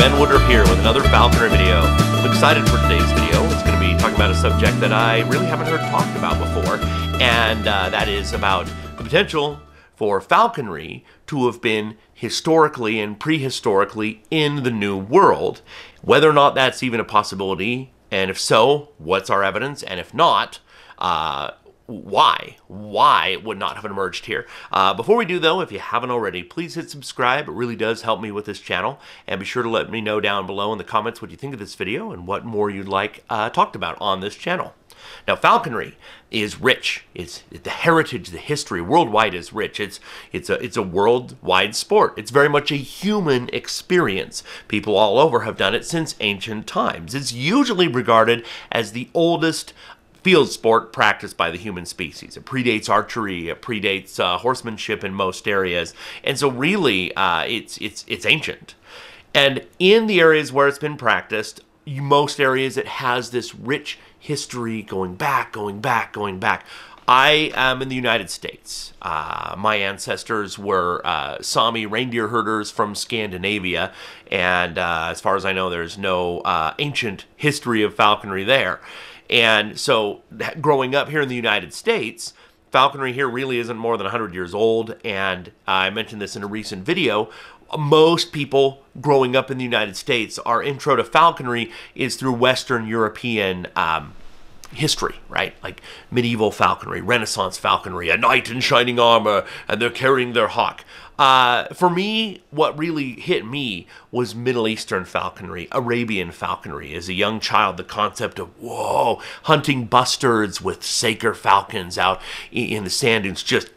Ben Woodruff here with another falconry video. I'm excited for today's video. It's going to be talking about a subject that I really haven't heard talked about before, and uh, that is about the potential for falconry to have been historically and prehistorically in the New World. Whether or not that's even a possibility, and if so, what's our evidence, and if not, uh, why why it would not have emerged here. Uh, before we do though if you haven't already please hit subscribe. It really does help me with this channel. And be sure to let me know down below in the comments what you think of this video and what more you'd like uh, talked about on this channel. Now falconry is rich. It's the heritage the history worldwide is rich. It's it's a it's a worldwide sport. It's very much a human experience. People all over have done it since ancient times. It's usually regarded as the oldest field sport practiced by the human species. It predates archery, it predates uh, horsemanship in most areas, and so really, uh, it's it's it's ancient. And in the areas where it's been practiced, most areas it has this rich history going back, going back, going back. I am in the United States. Uh, my ancestors were uh, Sami reindeer herders from Scandinavia, and uh, as far as I know, there's no uh, ancient history of falconry there. And so, growing up here in the United States, falconry here really isn't more than 100 years old. And I mentioned this in a recent video. Most people growing up in the United States, our intro to falconry is through Western European um, history, right? Like medieval falconry, Renaissance falconry, a knight in shining armor, and they're carrying their hawk. Uh, for me, what really hit me was Middle Eastern falconry, Arabian falconry. As a young child, the concept of, whoa, hunting bustards with saker falcons out in the sand dunes just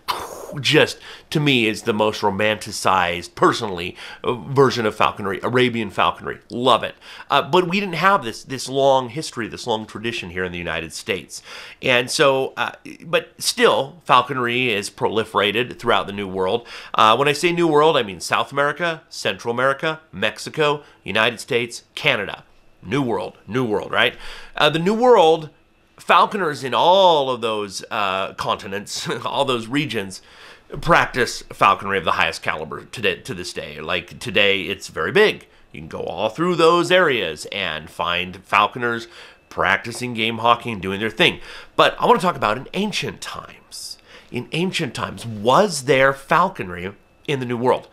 just to me is the most romanticized, personally, uh, version of falconry, Arabian falconry. Love it. Uh, but we didn't have this this long history, this long tradition here in the United States, and so, uh, but still, falconry is proliferated throughout the New World. Uh, when I say New World, I mean South America, Central America, Mexico, United States, Canada. New World, New World, right? Uh, the New World falconers in all of those uh, continents, all those regions, practice falconry of the highest caliber today, to this day. Like today, it's very big. You can go all through those areas and find falconers practicing game hawking and doing their thing. But I want to talk about in ancient times. In ancient times, was there falconry in the New World?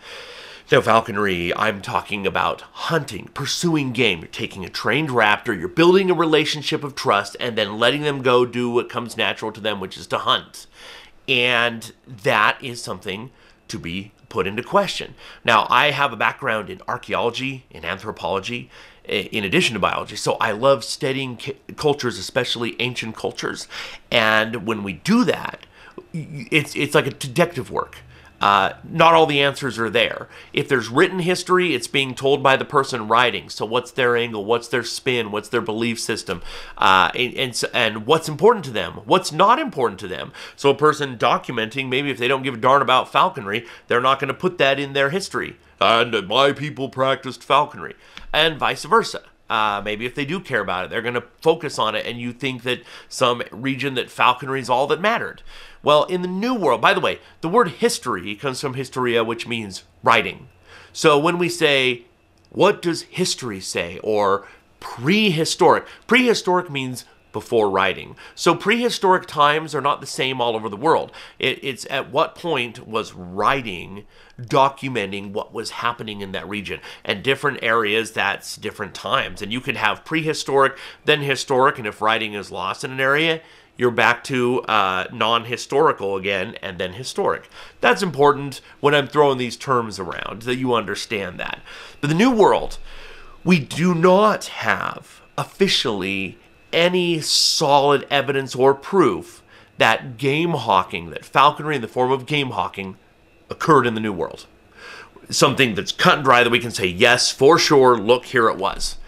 Now, falconry, I'm talking about hunting, pursuing game. You're taking a trained raptor, you're building a relationship of trust, and then letting them go do what comes natural to them, which is to hunt. And that is something to be put into question. Now, I have a background in archaeology, in anthropology, in addition to biology. So I love studying cultures, especially ancient cultures. And when we do that, it's it's like a detective work. Uh, not all the answers are there. If there's written history, it's being told by the person writing. So, what's their angle? What's their spin? What's their belief system? Uh, and, and, and what's important to them? What's not important to them? So, a person documenting, maybe if they don't give a darn about falconry, they're not going to put that in their history. And my people practiced falconry, and vice versa. Uh, maybe if they do care about it, they're going to focus on it, and you think that some region that falconry is all that mattered. Well, in the New World, by the way, the word history comes from historia, which means writing. So when we say, what does history say? Or prehistoric, prehistoric means before writing. So prehistoric times are not the same all over the world. It, it's at what point was writing documenting what was happening in that region and different areas that's different times and you could have prehistoric then historic and if writing is lost in an area you're back to uh, non historical again and then historic. That's important when I'm throwing these terms around, that you understand that. But the New World, we do not have officially any solid evidence or proof that game hawking, that falconry in the form of game hawking, occurred in the New World. Something that's cut and dry that we can say, yes, for sure, look, here it was.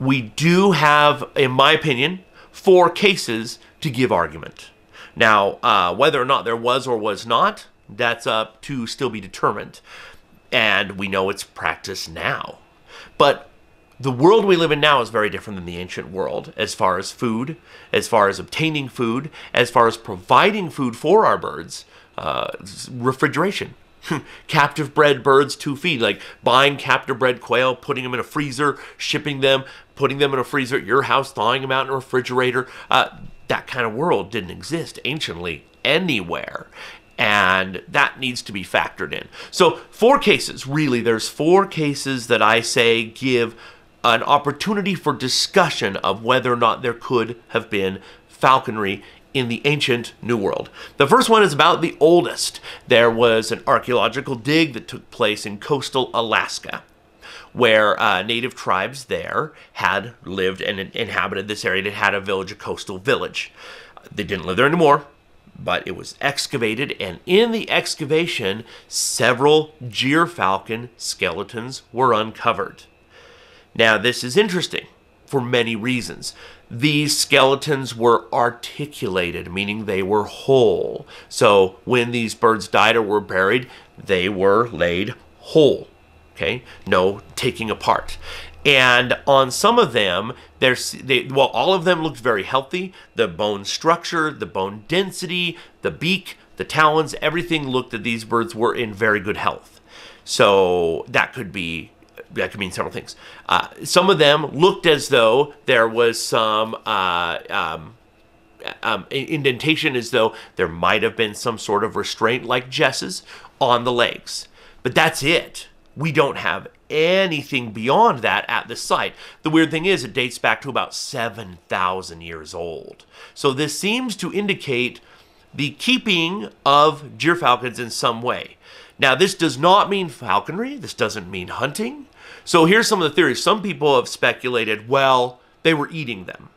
We do have, in my opinion, four cases to give argument. Now, uh, whether or not there was or was not, that's up to still be determined. And we know it's practiced now. But the world we live in now is very different than the ancient world as far as food, as far as obtaining food, as far as providing food for our birds, uh, refrigeration, captive bred birds to feed, like buying captive bred quail, putting them in a freezer, shipping them, putting them in a freezer at your house, thawing them out in a refrigerator. Uh, that kind of world didn't exist anciently anywhere. And that needs to be factored in. So, four cases, really, there's four cases that I say give an opportunity for discussion of whether or not there could have been falconry in the ancient New World. The first one is about the oldest. There was an archaeological dig that took place in coastal Alaska where uh, native tribes there had lived and inhabited this area. It had a village, a coastal village. They didn't live there anymore, but it was excavated, and in the excavation, several gyrfalcon skeletons were uncovered. Now, this is interesting for many reasons. These skeletons were articulated, meaning they were whole. So when these birds died or were buried, they were laid whole. Okay, no taking apart. And on some of them, there's they, well, all of them looked very healthy. The bone structure, the bone density, the beak, the talons, everything looked that these birds were in very good health. So that could be that could mean several things. Uh, some of them looked as though there was some uh, um, um, indentation, as though there might have been some sort of restraint, like jesses, on the legs. But that's it. We don't have anything beyond that at the site. The weird thing is, it dates back to about 7,000 years old. So this seems to indicate the keeping of gyrfalcons in some way. Now, this does not mean falconry. This doesn't mean hunting. So here's some of the theories. Some people have speculated, well, they were eating them.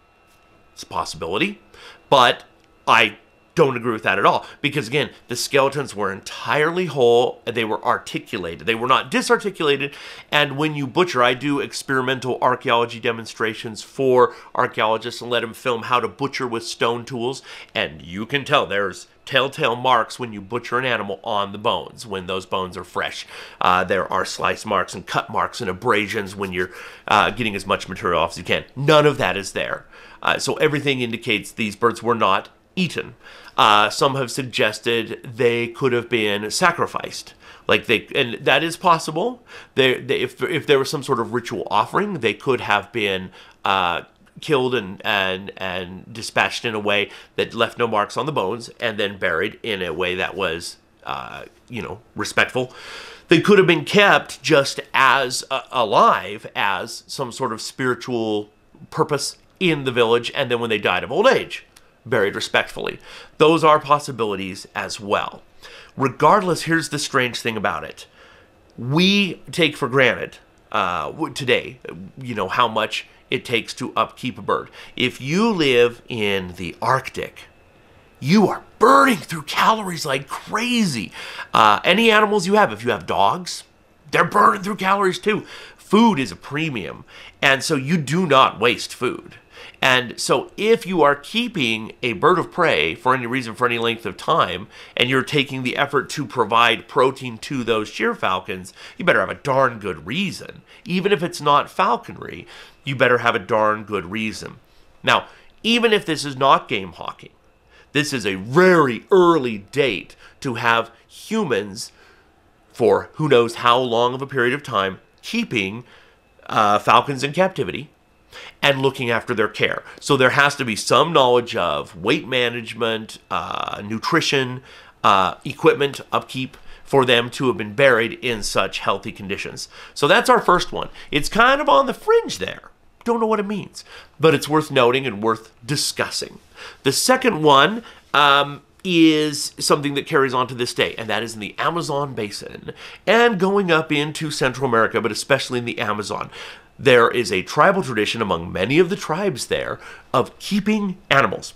It's a possibility. But I don't agree with that at all. Because again the skeletons were entirely whole they were articulated. They were not disarticulated. And when you butcher i do experimental archaeology demonstrations for archaeologists and let them film how to butcher with stone tools. And you can tell there's telltale marks when you butcher an animal on the bones when those bones are fresh. Uh, there are slice marks and cut marks and abrasions when you're uh, getting as much material off as you can. None of that is there. Uh, so everything indicates these birds were not eaten. Uh, some have suggested they could have been sacrificed. Like they, and that is possible. They, they if if there was some sort of ritual offering, they could have been uh, killed and and and dispatched in a way that left no marks on the bones, and then buried in a way that was, uh, you know, respectful. They could have been kept just as uh, alive as some sort of spiritual purpose in the village, and then when they died of old age, buried respectfully. Those are possibilities as well. Regardless, here's the strange thing about it. We take for granted uh, today, you know, how much it takes to upkeep a bird. If you live in the Arctic, you are burning through calories like crazy. Uh, any animals you have, if you have dogs, they're burning through calories too. Food is a premium, and so you do not waste food. And so, if you are keeping a bird of prey for any reason, for any length of time, and you're taking the effort to provide protein to those gyrfalcons, you better have a darn good reason. Even if it's not falconry, you better have a darn good reason. Now, even if this is not game hawking, this is a very early date to have humans, for who knows how long of a period of time, keeping uh, falcons in captivity and looking after their care. So there has to be some knowledge of weight management, uh, nutrition, uh, equipment, upkeep for them to have been buried in such healthy conditions. So that's our first one. It's kind of on the fringe there. Don't know what it means, but it's worth noting and worth discussing. The second one um, is something that carries on to this day, and that is in the Amazon basin and going up into Central America, but especially in the Amazon there is a tribal tradition among many of the tribes there of keeping animals.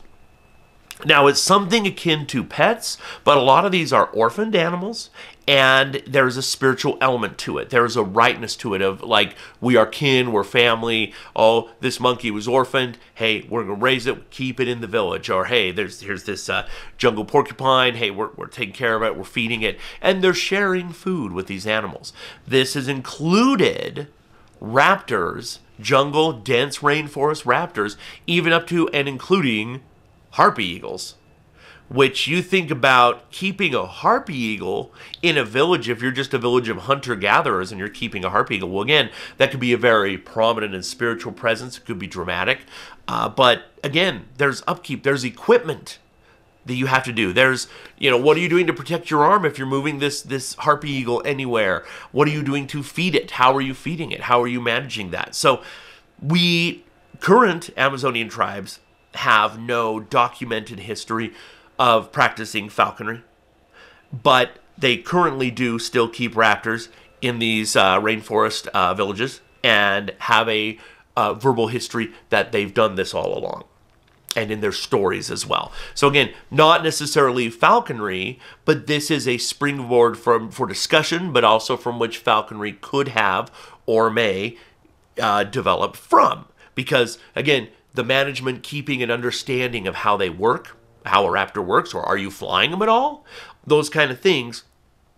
Now, it's something akin to pets, but a lot of these are orphaned animals, and there's a spiritual element to it. There's a rightness to it of like, we are kin, we're family. Oh, this monkey was orphaned. Hey, we're going to raise it, keep it in the village. Or, hey, there's here's this uh, jungle porcupine. Hey, we're, we're taking care of it, we're feeding it. And they're sharing food with these animals. This is included raptors, jungle, dense rainforest raptors, even up to and including harpy eagles. which you think about keeping a harpy eagle in a village if you're just a village of hunter gatherers and you're keeping a harpy eagle. Well again that could be a very prominent and spiritual presence. It could be dramatic. Uh, but again there's upkeep. There's equipment that you have to do. There's you know what are you doing to protect your arm if you're moving this this harpy eagle anywhere? What are you doing to feed it? How are you feeding it? How are you managing that? So we current amazonian tribes have no documented history of practicing falconry, but they currently do still keep raptors in these uh, rainforest uh, villages and have a uh, verbal history that they've done this all along and in their stories as well. So again, not necessarily falconry, but this is a springboard from for discussion, but also from which falconry could have or may uh, develop from. Because again, the management keeping an understanding of how they work, how a raptor works or are you flying them at all? Those kind of things.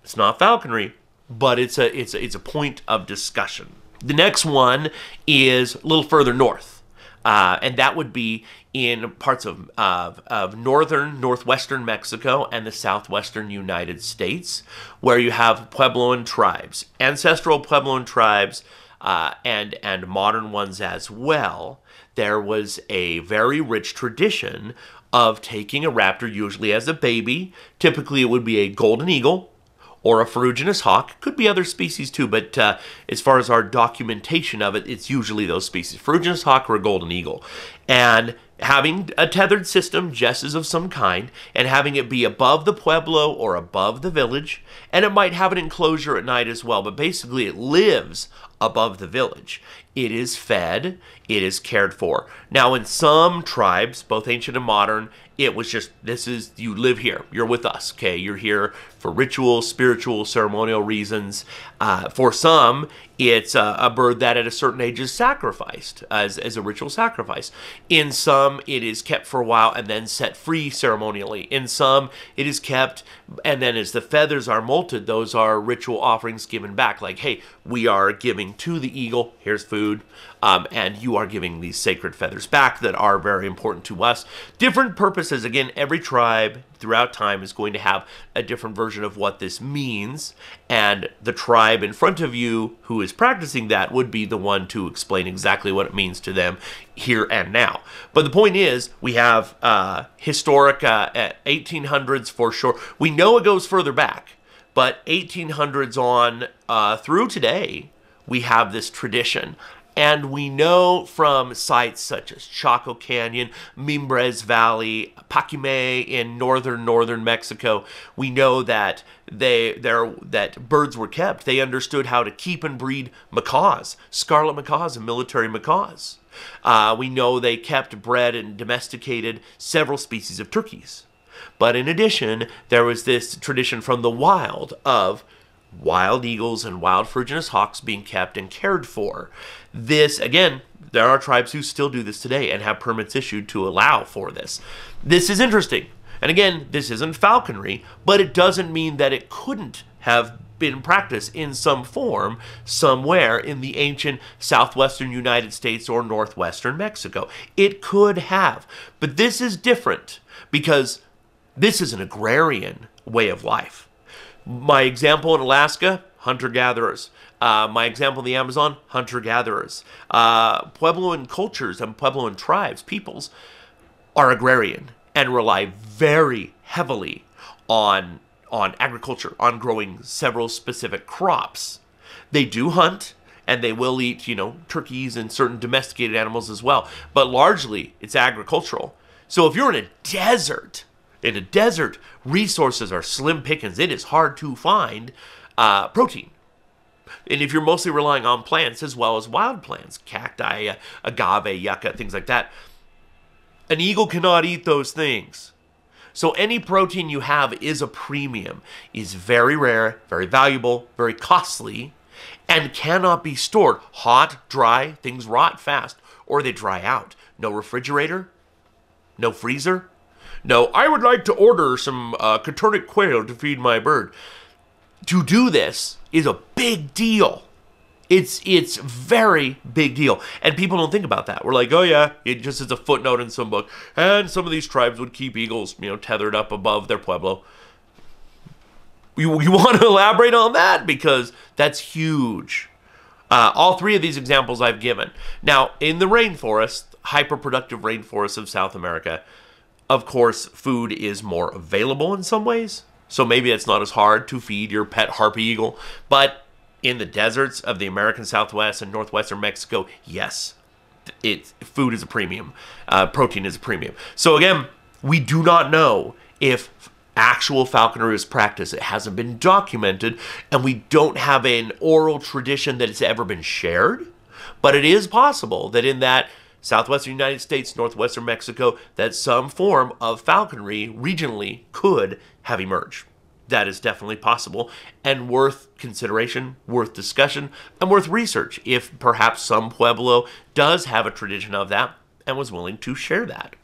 It's not falconry, but it's a it's a, it's a point of discussion. The next one is a little further north, uh, and that would be in parts of, of, of northern, northwestern Mexico and the southwestern United States, where you have Puebloan tribes, ancestral Puebloan tribes, uh, and and modern ones as well. There was a very rich tradition of taking a raptor, usually as a baby. Typically, it would be a golden eagle or a ferruginous hawk. Could be other species too, but uh, as far as our documentation of it, it's usually those species ferruginous hawk or a golden eagle. And having a tethered system, jesses of some kind, and having it be above the pueblo or above the village, and it might have an enclosure at night as well, but basically it lives above the village. It is fed, it is cared for. Now, in some tribes, both ancient and modern, it was just this is you live here, you're with us, okay? You're here for ritual, spiritual, ceremonial reasons. Uh, for some, it's a, a, bird that at a certain age is sacrificed as, as a ritual sacrifice. In some, it is kept for a while and then set free ceremonially. In some, it is kept and then as the feathers are molted, those are ritual offerings given back. Like, hey, we are giving to the eagle, here's food, um, and you are giving these sacred feathers back that are very important to us. Different purposes. Again, every tribe throughout time is going to have a different version of what this means, and the tribe in front of you who is practicing that would be the one to explain exactly what it means to them here and now. But the point is, we have uh, historic uh, 1800s for sure. We know it goes further back, but 1800s on uh, through today, we have this tradition and we know from sites such as Chaco Canyon, Mimbres Valley, Paquime in northern northern Mexico, we know that they there that birds were kept. They understood how to keep and breed macaws, scarlet macaws, and military macaws. Uh, we know they kept, bred, and domesticated several species of turkeys. But in addition, there was this tradition from the wild of wild eagles and wild ferruginous hawks being kept and cared for. This, again, there are tribes who still do this today and have permits issued to allow for this. This is interesting. And again, this isn't falconry, but it doesn't mean that it couldn't have been practiced in some form somewhere in the ancient southwestern United States or northwestern Mexico. It could have. But this is different because this is an agrarian way of life. My example in Alaska, hunter gatherers. Uh, my example in the Amazon, hunter gatherers. Uh, Puebloan cultures and Puebloan tribes, peoples, are agrarian and rely very heavily on on agriculture, on growing several specific crops. They do hunt and they will eat, you know, turkeys and certain domesticated animals as well, but largely it's agricultural. So if you're in a desert, in a desert, resources are slim pickings. It is hard to find uh, protein. And if you're mostly relying on plants as well as wild plants, cacti, uh, agave, yucca, things like that, an eagle cannot eat those things. So any protein you have is a premium, is very rare, very valuable, very costly, and cannot be stored. Hot, dry, things rot fast, or they dry out. No refrigerator, no freezer, no, I would like to order some uh, quail to feed my bird. To do this is a big deal. It's it's very big deal, and people don't think about that. We're like, oh yeah, it just is a footnote in some book, and some of these tribes would keep eagles, you know, tethered up above their pueblo. You, you want to elaborate on that because that's huge. Uh, all three of these examples I've given. Now, in the rainforest, hyperproductive rainforests of South America, of course, food is more available in some ways. So maybe it's not as hard to feed your pet harpy eagle. But in the deserts of the American Southwest and northwestern Mexico, yes, it food is a premium. Uh, protein is a premium. So again, we do not know if actual falconry is practiced. It hasn't been documented, and we don't have an oral tradition that it's ever been shared. But it is possible that in that southwestern United States, northwestern Mexico, that some form of falconry regionally could have emerged. That is definitely possible and worth consideration, worth discussion, and worth research if perhaps some Pueblo does have a tradition of that and was willing to share that.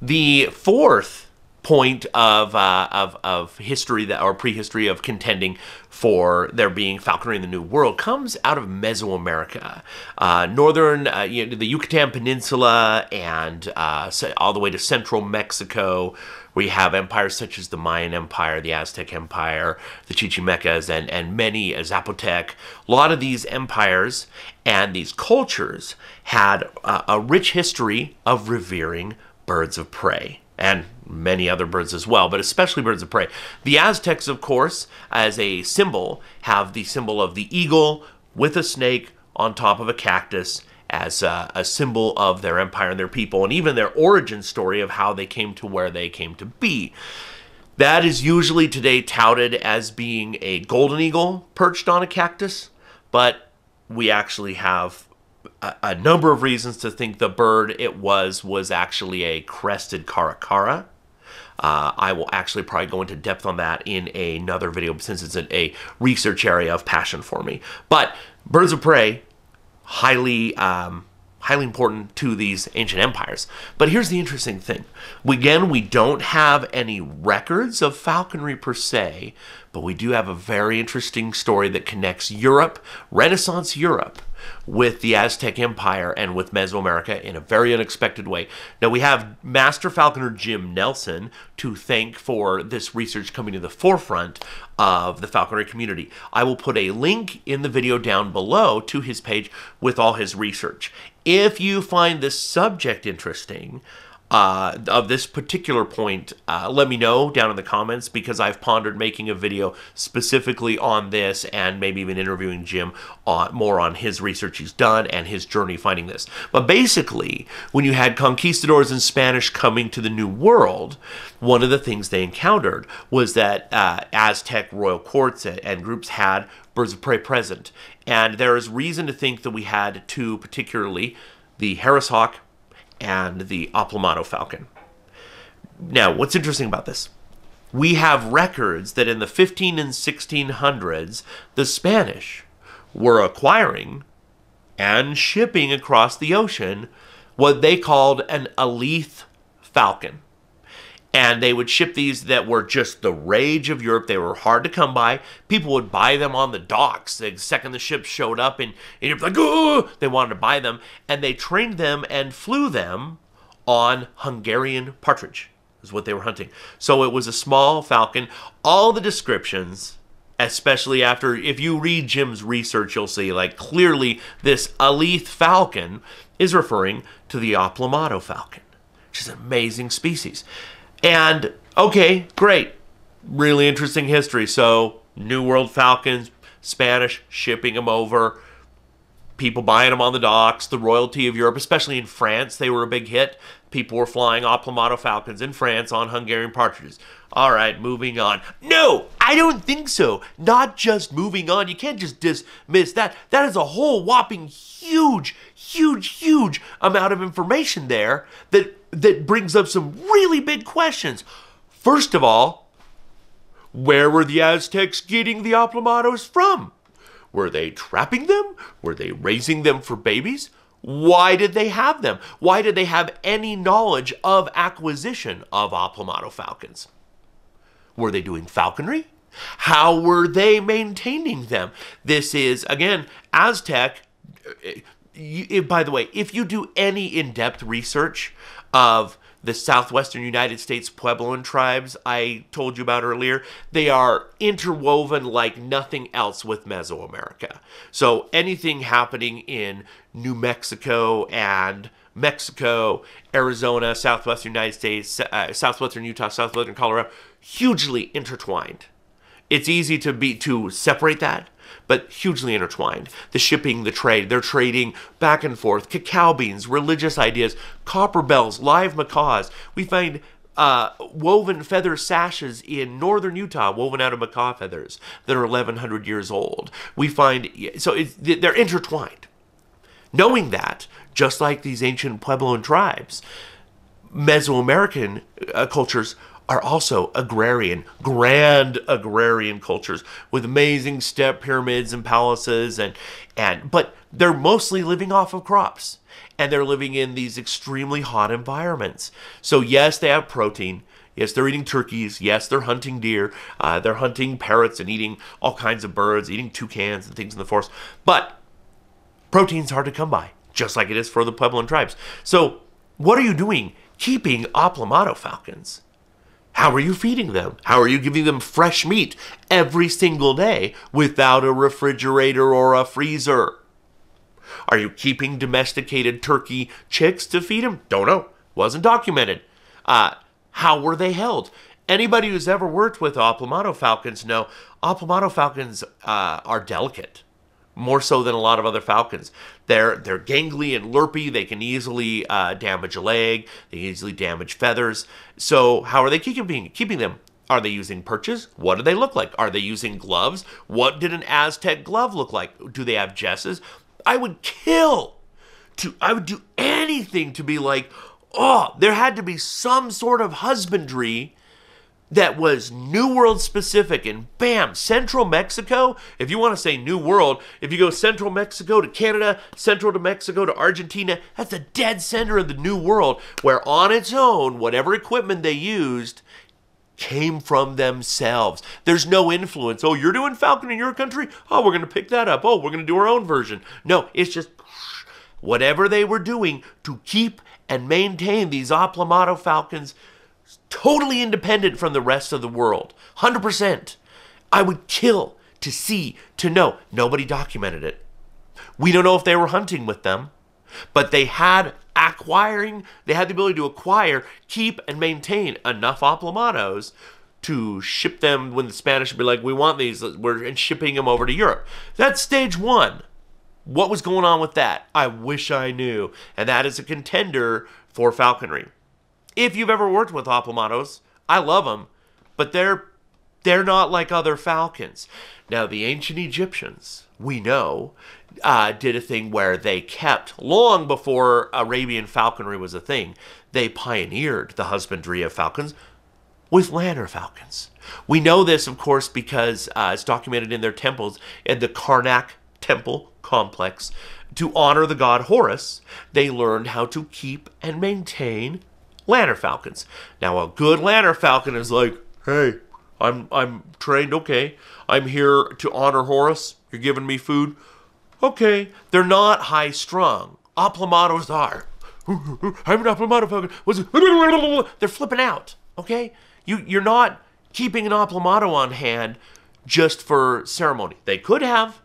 The fourth point of, uh, of, of history that or prehistory of contending for there being falconry in the New World comes out of Mesoamerica, uh, northern uh, you know, the Yucatan Peninsula, and uh, all the way to central Mexico. We have empires such as the Mayan Empire, the Aztec Empire, the Chichimecas, and and many uh, Zapotec. A lot of these empires and these cultures had a rich history of revering birds of prey and many other birds as well, but especially birds of prey. The Aztecs, of course, as a symbol, have the symbol of the eagle with a snake on top of a cactus as a, a, symbol of their empire and their people, and even their origin story of how they came to where they came to be. That is usually today touted as being a golden eagle perched on a cactus, but we actually have a, a, number of reasons to think the bird it was was actually a crested caracara. Uh, I will actually probably go into depth on that in another video since it's a, research area of passion for me. But birds of prey, highly um, highly important to these ancient empires. But here's the interesting thing. Again, we don't have any records of falconry per se, but we do have a very interesting story that connects Europe, Renaissance Europe, with the Aztec Empire and with Mesoamerica in a very unexpected way. Now, we have Master Falconer Jim Nelson to thank for this research coming to the forefront of the falconry community. I will put a link in the video down below to his page with all his research. If you find this subject interesting, uh, of this particular point, uh, let me know down in the comments because I've pondered making a video specifically on this and maybe even interviewing Jim on, more on his research he's done and his journey finding this. But basically, when you had conquistadors and Spanish coming to the New World, one of the things they encountered was that uh, Aztec royal courts and groups had birds of prey present. And there is reason to think that we had two, particularly the Harris hawk and the Aplomado falcon. Now, what's interesting about this? We have records that in the 15 and 1600s, the Spanish were acquiring and shipping across the ocean what they called an Alethe falcon. And they would ship these that were just the rage of Europe. They were hard to come by. People would buy them on the docks the second the ship showed up, and, you're like, oh, they wanted to buy them. And they trained them and flew them on Hungarian partridge, is what they were hunting. So it was a small falcon. All the descriptions, especially after, if you read Jim's research, you'll see, like, clearly this Alethe falcon is referring to the Aplomado falcon, which is an amazing species. And okay, great. Really interesting history. So, New World Falcons, Spanish shipping them over, people buying them on the docks, the royalty of Europe, especially in France, they were a big hit. People were flying Aplomado Falcons in France on Hungarian partridges. All right, moving on. No, I don't think so. Not just moving on. You can't just dismiss that. That is a whole whopping huge, huge, huge amount of information there that that brings up some really big questions. First of all, where were the Aztecs getting the Aplomados from? Were they trapping them? Were they raising them for babies? Why did they have them? Why did they have any knowledge of acquisition of Aplomado falcons? Were they doing falconry? How were they maintaining them? This is, again, Aztec. Eh, eh, you, eh, by the way, if you do any in depth research of the southwestern United States Puebloan tribes I told you about earlier, they are interwoven like nothing else with Mesoamerica. So anything happening in New Mexico and Mexico, Arizona, southwestern United States, uh, southwestern Utah, southwestern Colorado, hugely intertwined. It's easy to be to separate that, but hugely intertwined. The shipping, the trade, they're trading back and forth. Cacao beans, religious ideas, copper bells, live macaws. We find uh, woven feather sashes in northern Utah, woven out of macaw feathers that are 1,100 years old. We find so they're intertwined. Knowing that, just like these ancient Puebloan tribes, Mesoamerican uh, cultures are also agrarian, grand agrarian cultures with amazing step pyramids and palaces and and but they're mostly living off of crops and they're living in these extremely hot environments. So yes, they have protein. Yes, they're eating turkeys. Yes, they're hunting deer. Uh, they're hunting parrots and eating all kinds of birds, eating toucans and things in the forest. But protein's hard to come by, just like it is for the Puebloan tribes. So what are you doing keeping Aplomado falcons? How are you feeding them? How are you giving them fresh meat every single day without a refrigerator or a freezer? Are you keeping domesticated turkey chicks to feed them? Don't know. Wasn't documented. Uh, how were they held? Anybody who's ever worked with Aplomado falcons know Aplomado falcons uh, are delicate more so than a lot of other falcons. They're they're gangly and lurpy. They can easily uh, damage a leg. They easily damage feathers. So how are they keeping keeping them? Are they using perches? What do they look like? Are they using gloves? What did an Aztec glove look like? Do they have jesses? I would kill to I would do anything to be like, oh, there had to be some sort of husbandry that was New World specific. And bam, Central Mexico. If you want to say New World, if you go Central Mexico to Canada, Central to Mexico to Argentina, that's the dead center of the New World, where on its own, whatever equipment they used came from themselves. There's no influence. Oh, you're doing Falcon in your country? Oh, we're going to pick that up. Oh, we're going to do our own version. No, it's just whatever they were doing to keep and maintain these Aplomado Falcons totally independent from the rest of the world. 100%. I would kill to see, to know. Nobody documented it. We don't know if they were hunting with them, but they had acquiring, they had the ability to acquire, keep, and maintain enough Aplomados to ship them when the Spanish would be like, we want these, we're shipping them over to Europe. That's stage one. What was going on with that? I wish I knew. And that is a contender for falconry if you've ever worked with Aplomados, I love them, but they're they're not like other falcons. Now, the ancient Egyptians, we know, uh, did a thing where they kept, long before Arabian falconry was a thing, they pioneered the husbandry of falcons with lanner falcons. We know this, of course, because uh, it's documented in their temples in the Karnak temple complex. To honor the god Horus, they learned how to keep and maintain Lanner Falcons. Now, a good Lanner Falcon is like, hey, I'm I'm trained. Okay, I'm here to honor Horus. You're giving me food. Okay, they're not high strung. Aplomados are. I'm an Aplomado Falcon. They're flipping out. Okay, you you're not keeping an Aplomado on hand just for ceremony. They could have,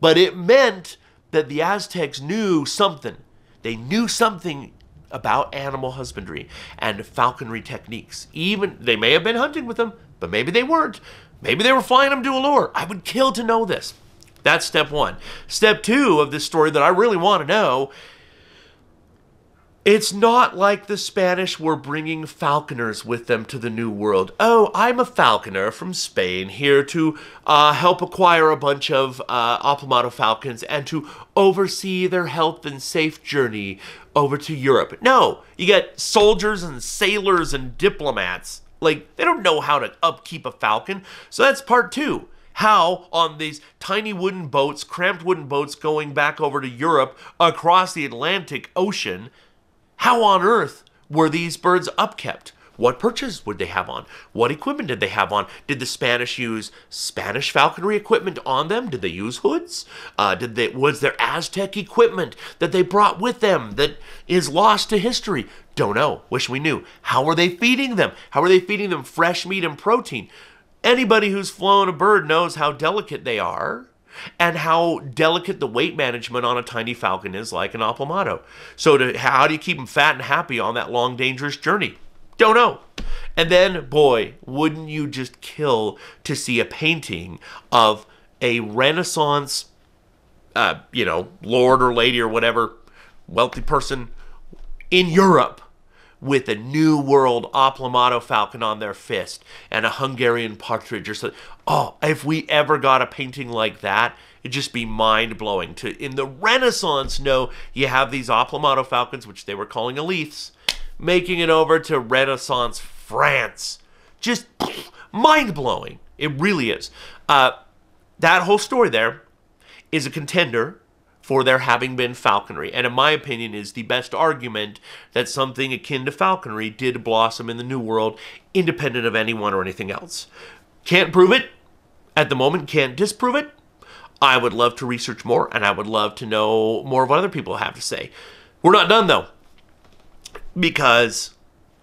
but it meant that the Aztecs knew something. They knew something about animal husbandry and falconry techniques. Even they may have been hunting with them, but maybe they weren't. Maybe they were flying them to a lure. I would kill to know this. That's step one. Step two of this story that I really want to know it's not like the Spanish were bringing falconers with them to the New World. Oh, I'm a falconer from Spain here to uh, help acquire a bunch of uh, falcons and to oversee their health and safe journey over to Europe. No, you get soldiers and sailors and diplomats. Like, they don't know how to upkeep a falcon. So that's part two how on these tiny wooden boats, cramped wooden boats going back over to Europe across the Atlantic Ocean, how on earth were these birds upkept? What perches would they have on? What equipment did they have on? Did the Spanish use Spanish falconry equipment on them? Did they use hoods? Uh, did they was there Aztec equipment that they brought with them that is lost to history? Don't know. Wish we knew. How are they feeding them? How are they feeding them fresh meat and protein? Anybody who's flown a bird knows how delicate they are and how delicate the weight management on a tiny falcon is like an aplomado. So to, how do you keep them fat and happy on that long dangerous journey? Don't know. And then, boy, wouldn't you just kill to see a painting of a Renaissance, uh, you know, lord or lady or whatever, wealthy person in Europe with a New World Aplomado falcon on their fist and a Hungarian partridge or something. Oh, if we ever got a painting like that, it'd just be mind blowing. To in the Renaissance, no, you have these Aplomado falcons, which they were calling Alethes, making it over to Renaissance France. Just mind blowing. It really is. Uh, that whole story there is a contender for there having been falconry, and in my opinion, is the best argument that something akin to falconry did blossom in the New World, independent of anyone or anything else. Can't prove it at the moment, can't disprove it. I would love to research more, and I would love to know more of what other people have to say. We're not done though, because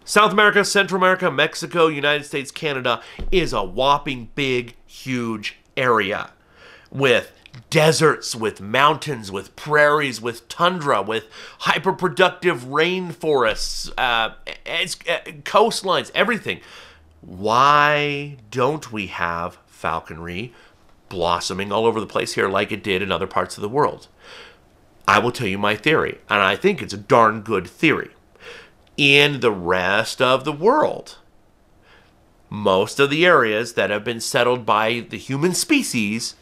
South America, Central America, Mexico, United States, Canada is a whopping big, huge area with deserts, with mountains, with prairies, with tundra, with hyperproductive rainforests, uh, uh, coastlines, everything. Why don't we have falconry blossoming all over the place here like it did in other parts of the world? I will tell you my theory, and I think it's a darn good theory. In the rest of the world, most of the areas that have been settled by the human species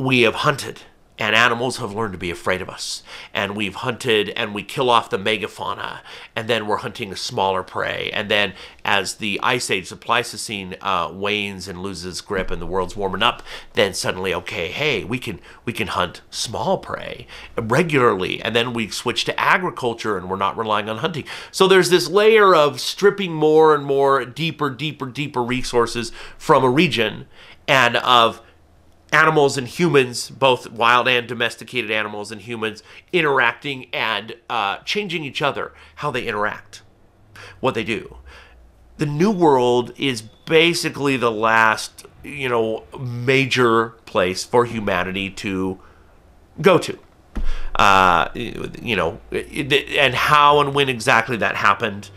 we have hunted and animals have learned to be afraid of us. And we've hunted and we kill off the megafauna, and then we're hunting a smaller prey. And then, as the Ice Age, the Pleistocene, uh, wanes and loses grip, and the world's warming up, then suddenly, okay, hey, we can we can hunt small prey regularly, and then we switch to agriculture, and we're not relying on hunting. So there's this layer of stripping more and more, deeper, deeper, deeper resources from a region, and of animals and humans, both wild and domesticated animals and humans, interacting and uh, changing each other, how they interact, what they do. The New World is basically the last, you know, major place for humanity to go to. Uh, you know, and how and when exactly that happened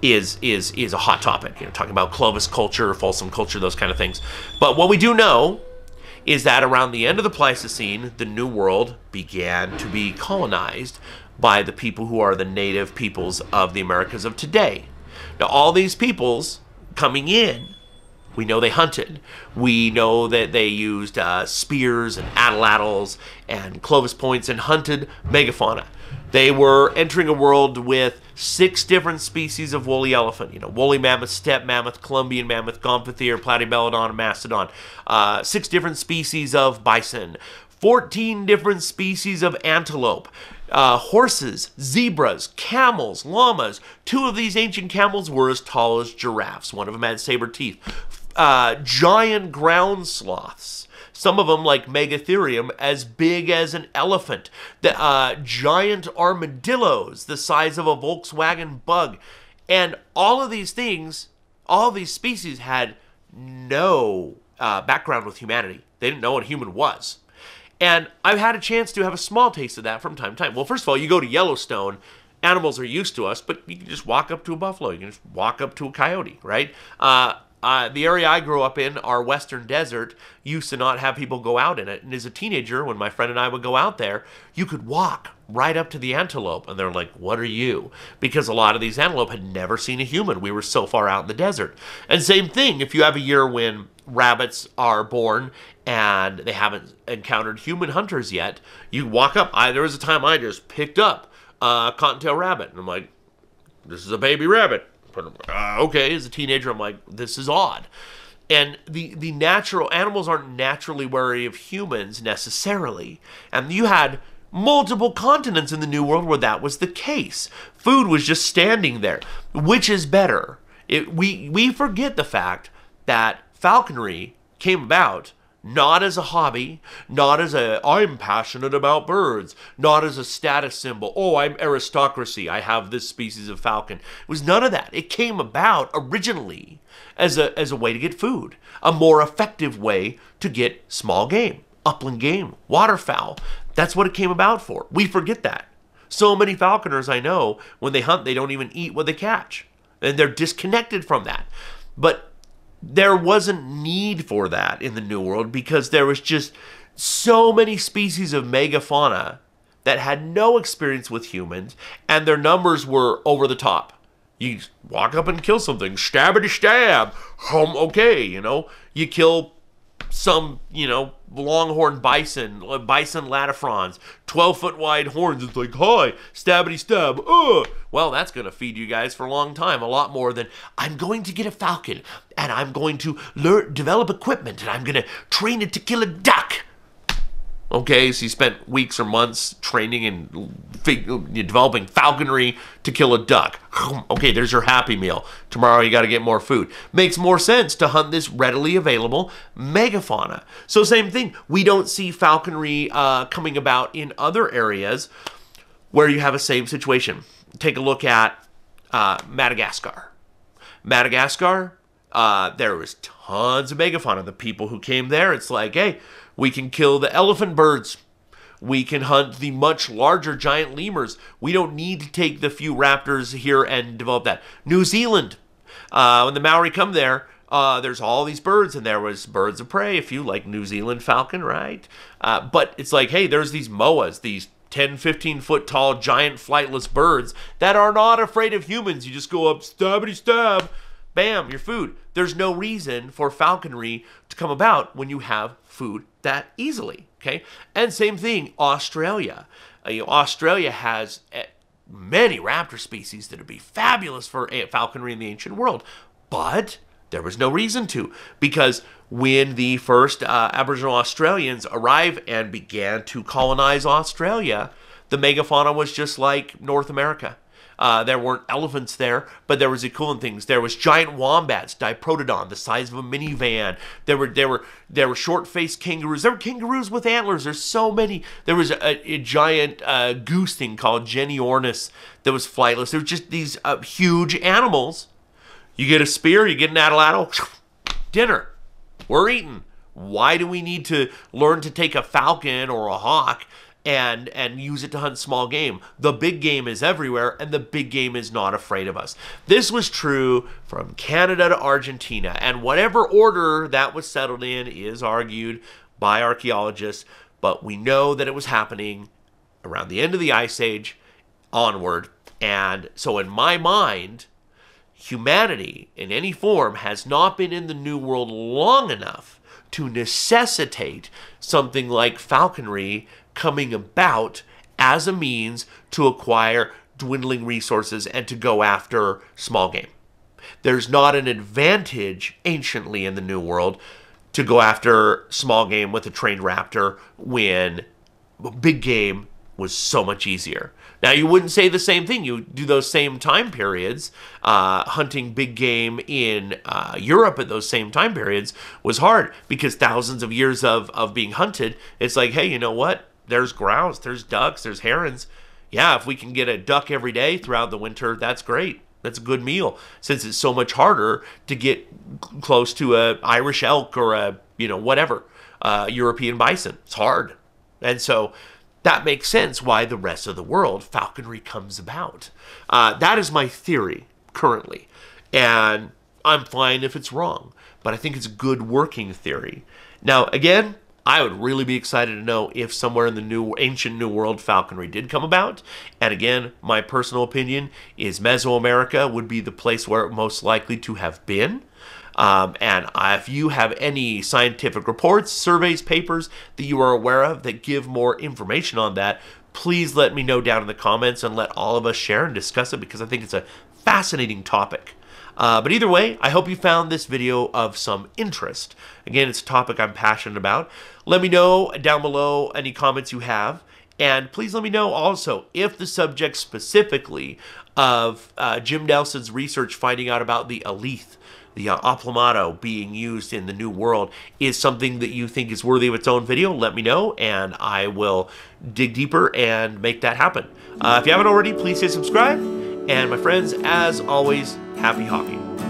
is is is a hot topic. You know, talking about Clovis culture, Folsom culture, those kind of things. But what we do know is that around the end of the Pleistocene, the New World began to be colonized by the people who are the native peoples of the Americas of today. Now, all these peoples coming in, we know they hunted. We know that they used uh, spears and atlatls and Clovis points and hunted megafauna. They were entering a world with six different species of woolly elephant. You know, woolly mammoth, steppe mammoth, Columbian mammoth, Gomphothere, Platybelodon, Mastodon. Uh, six different species of bison. 14 different species of antelope. Uh, horses, zebras, camels, llamas. Two of these ancient camels were as tall as giraffes. One of them had saber teeth. Uh, giant ground sloths some of them, like Megatherium, as big as an elephant. The uh, giant armadillos, the size of a Volkswagen bug. And all of these things, all these species had no uh, background with humanity. They didn't know what a human was. And I've had a chance to have a small taste of that from time to time. Well, first of all, you go to Yellowstone, animals are used to us, but you can just walk up to a buffalo, you can just walk up to a coyote, right? Uh, uh, the area I grew up in, our western desert, used to not have people go out in it. And as a teenager, when my friend and I would go out there, you could walk right up to the antelope. And they're like, What are you? Because a lot of these antelope had never seen a human. We were so far out in the desert. And same thing, if you have a year when rabbits are born and they haven't encountered human hunters yet, you walk up. I, there was a time I just picked up a cottontail rabbit. And I'm like, This is a baby rabbit uh, okay, as a teenager, I'm like, this is odd. And the, the natural animals aren't naturally wary of humans necessarily. And you had multiple continents in the New World where that was the case. Food was just standing there. Which is better? It, we, we forget the fact that falconry came about not as a hobby, not as a I'm passionate about birds, not as a status symbol. Oh, I'm aristocracy. I have this species of falcon. It was none of that. It came about originally as a as a way to get food, a more effective way to get small game, upland game, waterfowl. That's what it came about for. We forget that. So many falconers I know, when they hunt, they don't even eat what they catch. And they're disconnected from that. But there wasn't need for that in the New World because there was just so many species of megafauna that had no experience with humans and their numbers were over the top. You walk up and kill something, stab it stab, hum, okay, you know. You kill some, you know, longhorn bison, uh, bison latifrons, 12 foot wide horns. It's like, hi, stabbity stab. Ugh. Well, that's going to feed you guys for a long time. A lot more than I'm going to get a falcon and I'm going to learn, develop equipment and I'm going to train it to kill a duck. Okay, so he spent weeks or months training and developing falconry to kill a duck. Okay, there's your happy meal. Tomorrow you got to get more food. Makes more sense to hunt this readily available megafauna. So same thing. We don't see falconry uh, coming about in other areas where you have a same situation. Take a look at uh, Madagascar. Madagascar, uh, there was tons of megafauna. The people who came there, it's like, hey we can kill the elephant birds. We can hunt the much larger giant lemurs. We don't need to take the few raptors here and develop that. New Zealand, uh, when the Maori come there, uh, there's all these birds, and there was birds of prey, a few like New Zealand falcon, right? Uh, but it's like, hey, there's these moas, these 10, 15 foot tall giant flightless birds that are not afraid of humans. You just go up, stabbity stab, bam, your food. There's no reason for falconry to come about when you have food that easily. Okay, and same thing, Australia. Uh, you know, Australia has uh, many raptor species that would be fabulous for falconry in the ancient world, but there was no reason to because when the first uh, Aboriginal Australians arrived and began to colonize Australia, the megafauna was just like North America. Uh, there weren't elephants there, but there was equivalent things. There was giant wombats, diprotodon, the size of a minivan. There were there were there were short-faced kangaroos. There were kangaroos with antlers. There's so many. There was a, a giant uh, goose thing called Genyornis that was flightless. There were just these uh, huge animals. You get a spear, you get an atlatl, dinner. We're eating. Why do we need to learn to take a falcon or a hawk and and use it to hunt small game. The big game is everywhere and the big game is not afraid of us. This was true from Canada to Argentina and whatever order that was settled in is argued by archaeologists, but we know that it was happening around the end of the ice age onward. And so in my mind, humanity in any form has not been in the new world long enough to necessitate something like falconry coming about as a means to acquire dwindling resources and to go after small game. There's not an advantage anciently in the New World to go after small game with a trained raptor when big game was so much easier. Now, you wouldn't say the same thing. You do those same time periods. Uh, hunting big game in uh, Europe at those same time periods was hard because thousands of years of, of being hunted, it's like, hey, you know what? There's grouse, there's ducks, there's herons. Yeah, if we can get a duck every day throughout the winter, that's great. That's a good meal since it's so much harder to get close to a Irish elk or a you know whatever uh, European bison. It's hard, and so that makes sense why the rest of the world falconry comes about. Uh, that is my theory currently, and I'm fine if it's wrong, but I think it's a good working theory. Now, again, I would really be excited to know if somewhere in the new ancient New World falconry did come about. And again, my personal opinion is Mesoamerica would be the place where it most likely to have been. Um, and if you have any scientific reports, surveys, papers that you are aware of that give more information on that, please let me know down in the comments and let all of us share and discuss it because I think it's a fascinating topic. Uh, but either way, I hope you found this video of some interest. Again, it's a topic I'm passionate about. Let me know down below any comments you have. And please let me know also if the subject specifically of uh, Jim Nelson's research finding out about the Alethe, the uh, Aplomado being used in the New World, is something that you think is worthy of its own video. Let me know, and I will dig deeper and make that happen. Uh, if you haven't already, please hit subscribe. And my friends, as always, happy hawking.